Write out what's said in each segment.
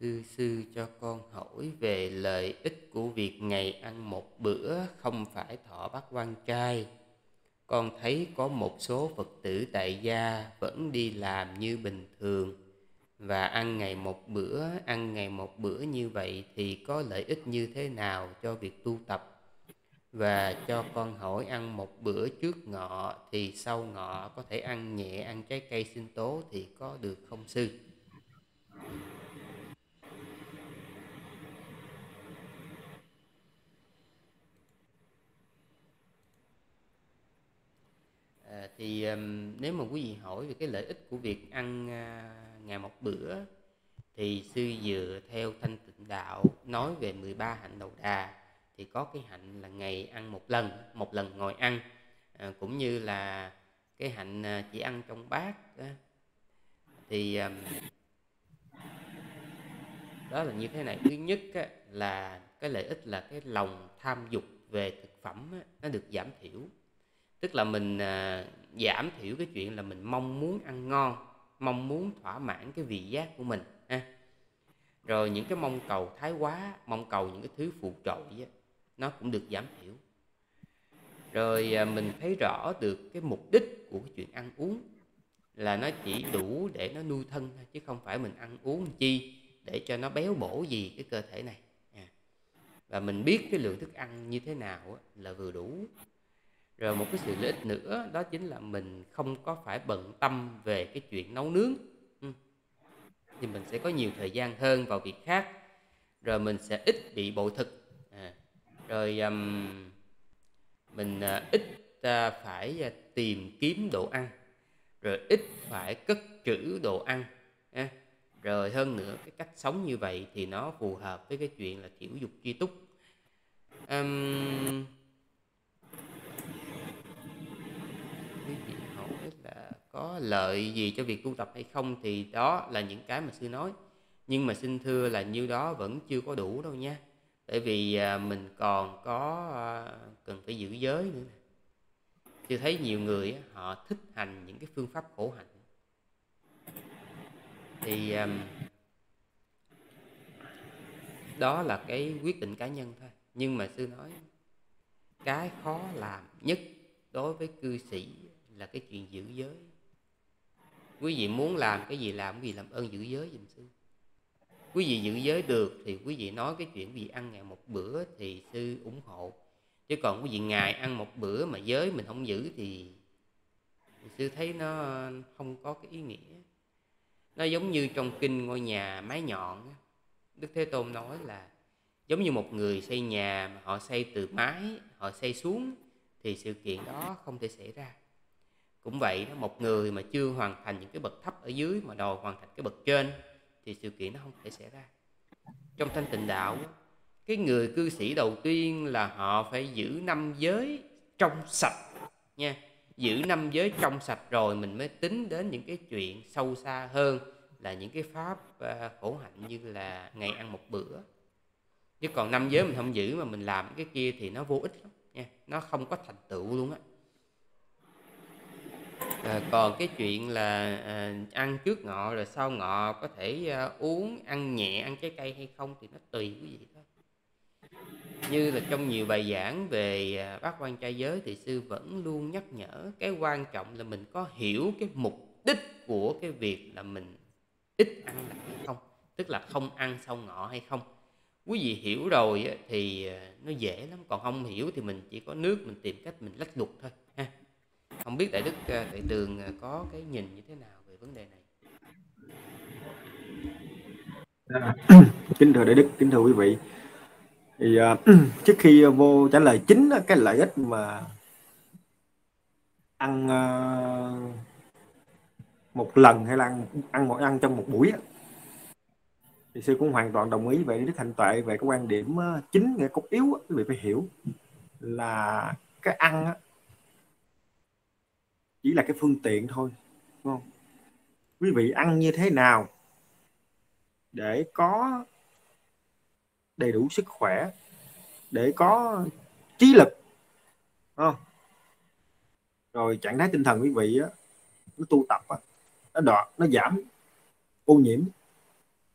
Thưa sư cho con hỏi về lợi ích của việc ngày ăn một bữa không phải thọ bát quan trai. Con thấy có một số Phật tử tại gia vẫn đi làm như bình thường và ăn ngày một bữa, ăn ngày một bữa như vậy thì có lợi ích như thế nào cho việc tu tập? Và cho con hỏi ăn một bữa trước ngọ thì sau ngọ có thể ăn nhẹ, ăn trái cây sinh tố thì có được không sư? À, thì um, nếu mà quý vị hỏi về cái lợi ích của việc ăn uh, ngày một bữa thì sư dựa theo thanh tịnh đạo nói về 13 hạnh đầu đà thì có cái hạnh là ngày ăn một lần một lần ngồi ăn à, cũng như là cái hạnh uh, chỉ ăn trong bát đó. thì um, đó là như thế này thứ nhất á, là cái lợi ích là cái lòng tham dục về thực phẩm á, nó được giảm thiểu tức là mình à, giảm thiểu cái chuyện là mình mong muốn ăn ngon mong muốn thỏa mãn cái vị giác của mình ha. Rồi những cái mong cầu thái quá mong cầu những cái thứ phụ trội á, nó cũng được giảm thiểu. Rồi à, mình thấy rõ được cái mục đích của cái chuyện ăn uống là nó chỉ đủ để nó nuôi thân thôi chứ không phải mình ăn uống chi để cho nó béo bổ gì cái cơ thể này và mình biết cái lượng thức ăn như thế nào là vừa đủ rồi một cái sự lợi ích nữa đó chính là mình không có phải bận tâm về cái chuyện nấu nướng ừ. thì mình sẽ có nhiều thời gian hơn vào việc khác rồi mình sẽ ít bị bội thực à. rồi um, mình uh, ít uh, phải uh, tìm kiếm đồ ăn rồi ít phải cất trữ đồ ăn à. rồi hơn nữa cái cách sống như vậy thì nó phù hợp với cái chuyện là thiểu dục tri túc um, có lợi gì cho việc tu tập hay không thì đó là những cái mà sư nói. Nhưng mà xin thưa là như đó vẫn chưa có đủ đâu nha. Bởi vì à, mình còn có à, cần phải giữ giới nữa chưa thấy nhiều người họ thích hành những cái phương pháp khổ hạnh. Thì à, đó là cái quyết định cá nhân thôi. Nhưng mà sư nói, cái khó làm nhất đối với cư sĩ là cái chuyện giữ giới quý vị muốn làm cái gì làm cái gì làm ơn giữ giới giùm sư. Quý vị giữ giới được thì quý vị nói cái chuyện quý vị ăn ngày một bữa thì sư ủng hộ. Chứ còn quý vị ngày ăn một bữa mà giới mình không giữ thì sư thấy nó không có cái ý nghĩa. Nó giống như trong kinh ngôi nhà mái nhọn đức thế tôn nói là giống như một người xây nhà mà họ xây từ mái, họ xây xuống thì sự kiện đó không thể xảy ra cũng vậy đó, một người mà chưa hoàn thành những cái bậc thấp ở dưới, mà đòi hoàn thành cái bậc trên, thì sự kiện nó không thể xảy ra. Trong thanh tịnh đạo, cái người cư sĩ đầu tiên là họ phải giữ năm giới trong sạch nha. Giữ năm giới trong sạch rồi mình mới tính đến những cái chuyện sâu xa hơn là những cái pháp ờ, khổ hạnh như là ngày ăn một bữa. Chứ còn năm giới mình không giữ mà mình làm cái kia thì nó vô ích lắm nha, nó không có thành tựu luôn á à, còn cái chuyện là à, ăn trước ngọ rồi sau ngọ có thể à, uống ăn nhẹ ăn trái cây hay không thì nó tùy quý vị thôi. Như là trong nhiều bài giảng về à, bác quan trai giới thì sư vẫn luôn nhắc nhở cái quan trọng là mình có hiểu cái mục đích của cái việc là mình ít ăn là hay không tức là không ăn sau ngọ hay không. Quý vị hiểu rồi thì nó dễ lắm còn không hiểu thì mình chỉ có nước mình tìm cách mình lách luật thôi không biết đại đức à, đại tường à, có cái nhìn như thế nào về vấn đề này? À, kính thưa đại đức kính thưa quý vị. Thì uh, trước khi vô trả lời chính cái lợi ích mà ăn uh, một lần hay là ăn ăn một ăn trong một buổi thì sư cũng hoàn toàn đồng ý về đức hạnh tuệ về cái quan điểm chính cái cốt yếu quý vị phải hiểu là cái ăn chỉ là cái phương tiện thôi, đúng không? Quý vị ăn như thế nào để có đầy đủ sức khỏe, để có trí lực không? Rồi trạng thái tinh thần quý vị á, nó tu tập á, nó đọt, nó giảm ô nhiễm,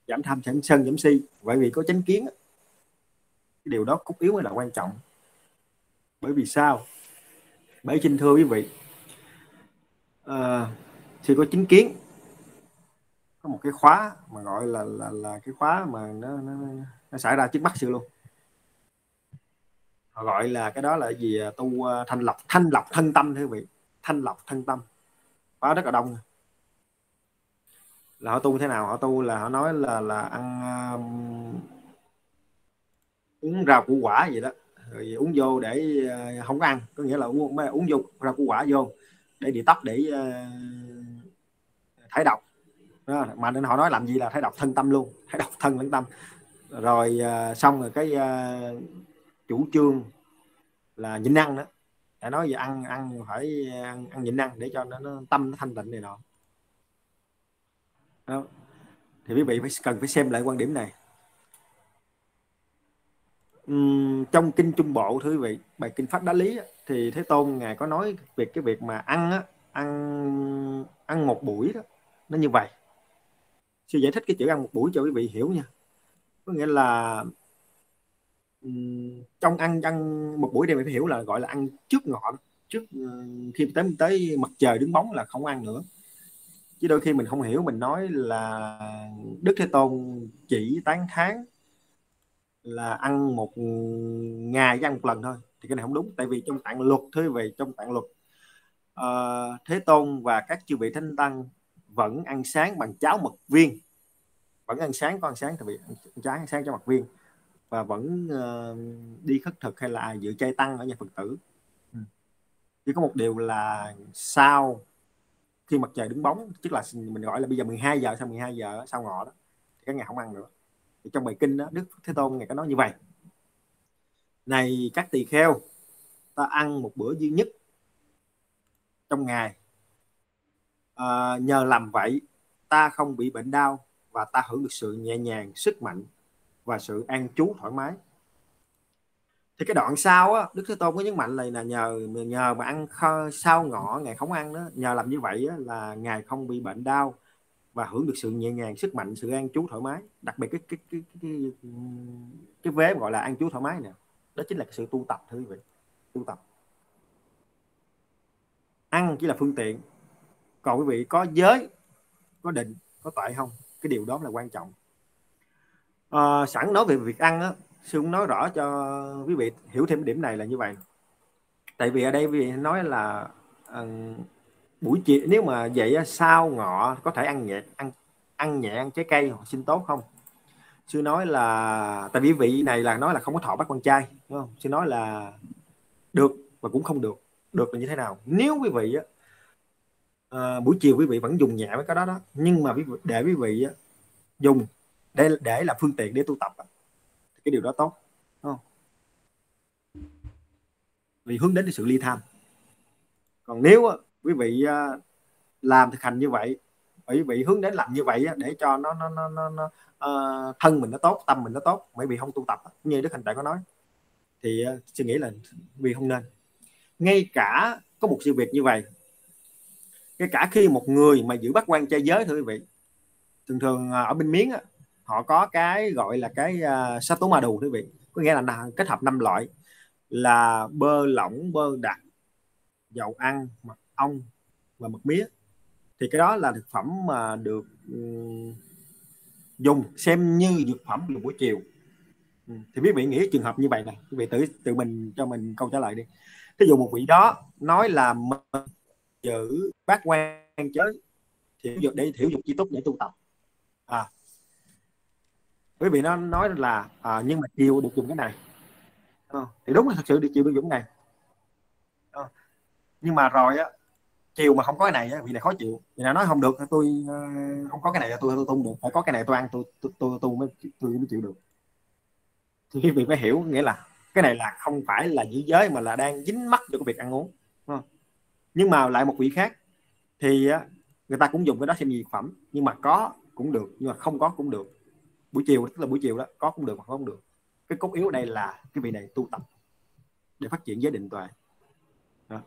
giảm tham giảm sân giảm si. Bởi vì có chánh kiến cái điều đó cốt yếu mới là quan trọng. Bởi vì sao? Bởi xin thưa quý vị à, có chính kiến. Có một cái khóa mà gọi là là là cái khóa mà nó nó, nó xảy ra trước mắt sự luôn. Họ gọi là cái đó là gì à? tu à, thanh lọc thanh lọc thân tâm thưa quý vị. Thanh lọc thân tâm. Khóa rất là đông. Là họ tu thế nào? Họ tu là họ nói là là ăn um, uống rau củ quả gì đó. Rồi uống vô để uh, không có ăn. Có nghĩa là uống uống vô rau củ quả vô để đi tóc để ờ, uh, thải độc đó. mà nên họ nói làm gì là thải độc thân tâm luôn thải độc thân lẫn tâm rồi uh, xong rồi cái uh, chủ trương là nhịn ăn đó để nói về ăn ăn phải ăn, ăn nhịn ăn để cho nó, nó tâm nó thanh tịnh này nọ đó. thì quý vị phải cần phải xem lại quan điểm này uhm, trong kinh trung bộ thưa quý vị bài kinh pháp đá lý thì thế tôn ngài có nói việc cái việc mà ăn á, ăn ăn một buổi đó, nó như vậy. Sư giải thích cái chữ ăn một buổi cho quý vị hiểu nha. Có nghĩa là trong ăn ăn một buổi đây phải hiểu là gọi là ăn trước ngọn trước ờ, khi tới tới mặt trời đứng bóng là không ăn nữa. Chứ đôi khi mình không hiểu, mình nói là đức thế tôn chỉ tán tháng là ăn một, ngày ăn một lần thôi thì cái này không đúng. Tại vì trong tạng luật thưa về trong tạng luật uh, thế tôn và các chư vị thánh tăng vẫn ăn sáng bằng cháo mật viên. Vẫn ăn sáng có ăn sáng thì bị ăn cháo ăn sáng cho mật viên. Và vẫn uh, đi khất thực hay là dự chay tăng ở nhà phật tử. Ừ. chỉ có một điều là sau khi mặt trời đứng bóng tức là mình gọi là bây giờ 12 giờ sau 12 giờ sau ngọ đó thì các ngày không ăn nữa. Thì trong bài kinh đó Đức Thế Tôn ngày có nói như vậy này các tỳ kheo ta ăn một bữa duy nhất trong ngày. À, nhờ làm vậy ta không bị bệnh đau và ta hưởng được sự nhẹ nhàng sức mạnh và sự an trú thoải mái. Thì cái đoạn sau á đức thế tôn có nhấn mạnh này là nhờ nhờ mà ăn kho, sau ngọ ngày không ăn đó nhờ làm như vậy á, là ngài không bị bệnh đau và hưởng được sự nhẹ nhàng sức mạnh sự an trú thoải mái. Đặc biệt cái cái cái cái cái, cái vế gọi là an trú thoải mái nè đó chính là sự tu tập thưa quý vị. Tu tập. Ăn chỉ là phương tiện. Còn quý vị có giới có định có tuệ không? Cái điều đó là quan trọng. À, sẵn nói về việc ăn á sư cũng nói rõ cho quý vị hiểu thêm điểm này là như vậy. Tại vì ở đây quý vị nói là uh, buổi chiều nếu mà vậy sau ngọ có thể ăn nhẹ ăn ăn nhẹ ăn trái cây hoặc sinh tốt không? Sư nói là tại vì vị này là nói là không có thọ bắt con trai đúng không? Sư nói là được và cũng không được. Được là như thế nào? Nếu quý vị á, à, buổi chiều quý vị vẫn dùng nhẹ với cái đó đó nhưng mà để quý vị á, dùng để để là phương tiện để tu tập cái điều đó tốt không? Vì hướng đến sự ly tham. Còn nếu quý vị à, làm thực hành như vậy bị vị hướng đến làm như vậy để cho nó nó nó, nó, nó uh, thân mình nó tốt tâm mình nó tốt mấy vị không tu tập như đức hành tại có nói. Thì uh, suy nghĩ là vì không nên. Ngay cả có một sự việc như vậy ngay cả khi một người mà giữ bắt quan chơi giới thưa quý vị thường thường ờ, ở bên miếng họ có cái gọi là cái uh, sát tố ma đù quý vị có nghĩa là kết hợp năm loại là bơ lỏng bơ đặc dầu ăn mật ong và mật mía thì cái đó là thực phẩm mà được dùng xem như dược phẩm dùng buổi chiều. Ừ, thì quý vị nghĩ trường hợp như vậy này quý vị tự tự mình cho mình câu trả lời đi. Thí dụ một vị đó nói là giữ bát quan chớ thiểu dục để thiểu dục chi túc để tu tập. À quý vị nó nói là à, nhưng mà chiều được dùng cái này. À, thì đúng là thật sự được chiều được dùng cái này. À, nhưng mà rồi á chiều mà không có cái này á vị này khó chịu. Vì nào nói không được tôi ờ, không có cái này là tôi tôi không được. Phải có cái này tôi ăn tôi tôi tôi, tôi mới tôi mới chịu được. Thì quý vị phải hiểu nghĩa là cái này là không phải là giữ giới mà là đang dính mắc cho cái việc ăn uống không? nhưng mà lại một vị khác thì người ta cũng dùng cái đó xem gì phẩm. Nhưng mà có cũng được nhưng mà không có cũng được. Buổi chiều tức là buổi chiều đó có cũng được hoặc không được. Cái cốt yếu ở đây là cái vị này tu tập để phát triển giới định tuệ. Đó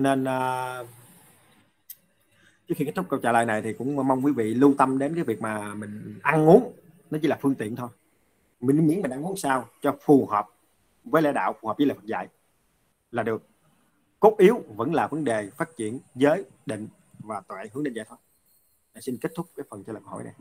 nên uh, trước khi kết thúc câu trả lời này thì cũng mong quý vị lưu tâm đến cái việc mà mình ăn uống. Nó chỉ là phương tiện thôi. Mình miễn mình ăn uống sao cho phù hợp với lẽ đạo phù hợp với lời Phật dạy là được. Cốt yếu vẫn là vấn đề phát triển giới định và tuệ hướng đến giải thoát xin kết thúc cái phần trả lời câu hỏi này.